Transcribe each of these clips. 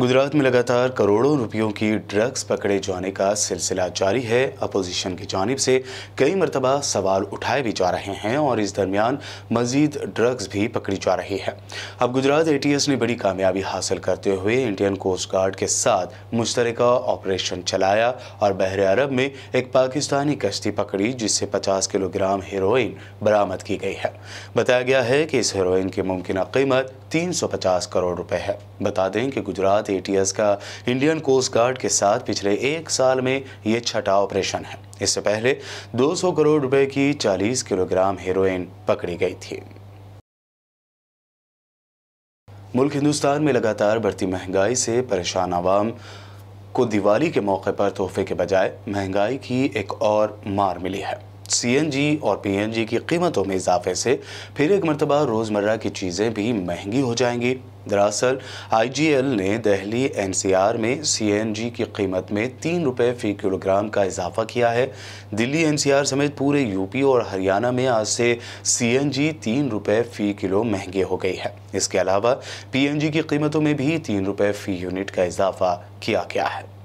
गुजरात में लगातार करोड़ों रुपयों की ड्रग्स पकड़े जाने का सिलसिला जारी है। अपोजिशन की जानब से कई मरतबा सवाल उठाए भी जा रहे हैं और इस दरमियान मजीद ड्रग्स भी पकड़ी जा रही है। अब गुजरात एटीएस ने बड़ी कामयाबी हासिल करते हुए इंडियन कोस्ट गार्ड के साथ मुश्तर ऑपरेशन चलाया और बहर अरब में एक पाकिस्तानी कश्ती पकड़ी, जिससे पचास किलोग्राम हेरोइन बरामद की गई है। बताया गया है कि इस हेरोइन की मुमकिन कीमत 350 करोड़ रुपये है। बता दें कि गुजरात एटीएस का इंडियन कोस्ट गार्ड के साथ पिछले एक साल में ये छठा ऑपरेशन है। इससे पहले 200 करोड़ रुपए की 40 किलोग्राम हेरोइन पकड़ी गई थी। मुल्क हिंदुस्तान में लगातार बढ़ती महँगाई से परेशान आवाम को दिवाली के मौके पर तोहफे के बजाय महँगाई की एक और मार मिली है। सीएनजी और पीएनजी की कीमतों में इजाफे से फिर एक मरतबा रोज़मर्रा की चीज़ें भी महँगी हो जाएँगी। दरअसल आईजीएल ने दहली एनसीआर में सीएनजी की कीमत में तीन रुपये फ़ी किलोग्राम का इजाफा किया है। दिल्ली एनसीआर समेत पूरे यूपी और हरियाणा में आज से सीएनजी तीन रुपये फ़ी किलो महँगे हो गई है। इसके अलावा पीएनजी की कीमतों में भी तीन रुपये फ़ी यूनिट का इजाफा किया गया है।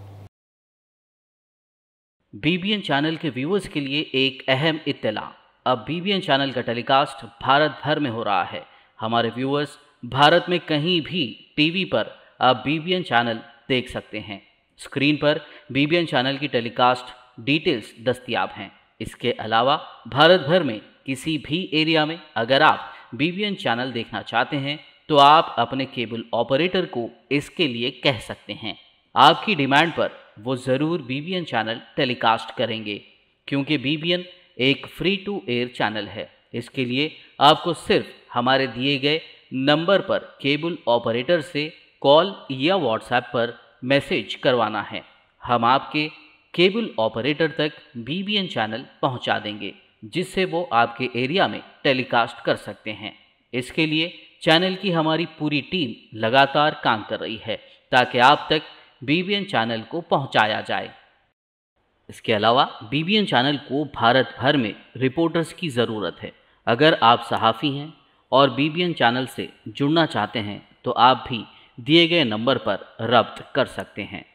बीबीएन चैनल के व्यूअर्स के लिए एक अहम इत्तला। अब बीबीएन चैनल का टेलीकास्ट भारत भर में हो रहा है। हमारे व्यूअर्स भारत में कहीं भी टीवी पर अब बीबीएन चैनल देख सकते हैं। स्क्रीन पर बीबीएन चैनल की टेलीकास्ट डिटेल्स दस्तियाब हैं। इसके अलावा भारत भर में किसी भी एरिया में अगर आप बीबीएन चैनल देखना चाहते हैं तो आप अपने केबल ऑपरेटर को इसके लिए कह सकते हैं। आपकी डिमांड पर वो ज़रूर बीबीएन चैनल टेलीकास्ट करेंगे, क्योंकि बीबीएन एक फ्री टू एयर चैनल है। इसके लिए आपको सिर्फ़ हमारे दिए गए नंबर पर केबल ऑपरेटर से कॉल या व्हाट्सएप पर मैसेज करवाना है। हम आपके केबल ऑपरेटर तक बीबीएन चैनल पहुँचा देंगे, जिससे वो आपके एरिया में टेलीकास्ट कर सकते हैं। इसके लिए चैनल की हमारी पूरी टीम लगातार काम कर रही है, ताकि आप तक बीबीएन चैनल को पहुँचाया जाए। इसके अलावा बीबीएन चैनल को भारत भर में रिपोर्टर्स की ज़रूरत है। अगर आप सहाफ़ी हैं और बीबीएन चैनल से जुड़ना चाहते हैं तो आप भी दिए गए नंबर पर रब्त कर सकते हैं।